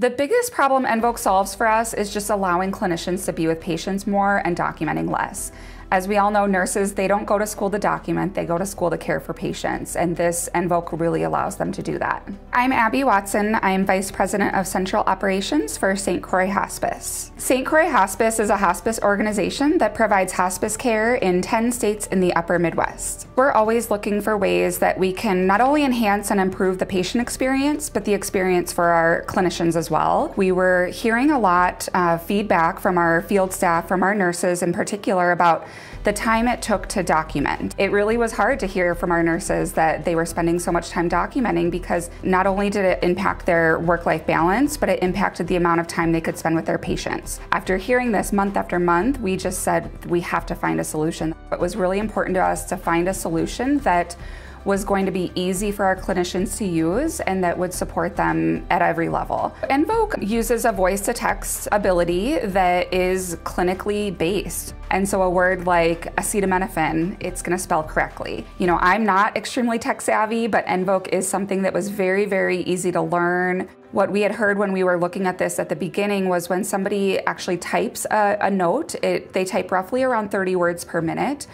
The biggest problem nVoq solves for us is just allowing clinicians to be with patients more and documenting less. As we all know, nurses, they don't go to school to document, they go to school to care for patients, and this nVoq really allows them to do that. I'm Abbie Watson. I am Vice President of Central Operations for St. Croix Hospice. St. Croix Hospice is a hospice organization that provides hospice care in 10 states in the upper Midwest. We're always looking for ways that we can not only enhance and improve the patient experience, but the experience for our clinicians as well. We were hearing a lot of feedback from our field staff, from our nurses in particular, about the time it took to document. It really was hard to hear from our nurses that they were spending so much time documenting because not only did it impact their work life balance, but it impacted the amount of time they could spend with their patients. After hearing this month after month, we just said we have to find a solution. It was really important to us to find a solution that was going to be easy for our clinicians to use and that would support them at every level. nVoq uses a voice to text ability that is clinically based. And so a word like acetaminophen, it's gonna spell correctly. You know, I'm not extremely tech savvy, but nVoq is something that was very, very easy to learn. What we had heard when we were looking at this at the beginning was when somebody actually types a, a note, it, they type roughly around 30 words per minute.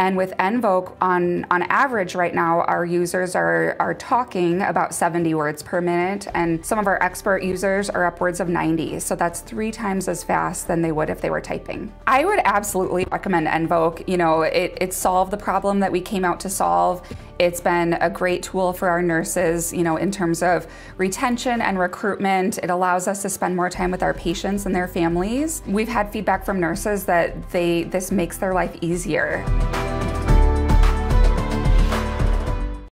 And with nVoq, on, on average right now, our users are, are talking about 70 words per minute, and some of our expert users are upwards of 90. So that's three times as fast than they would if they were typing. I would absolutely recommend nVoq. You know, it, it solved the problem that we came out to solve. It's been a great tool for our nurses, you know, in terms of retention and recruitment. It allows us to spend more time with our patients and their families. We've had feedback from nurses that they this makes their life easier.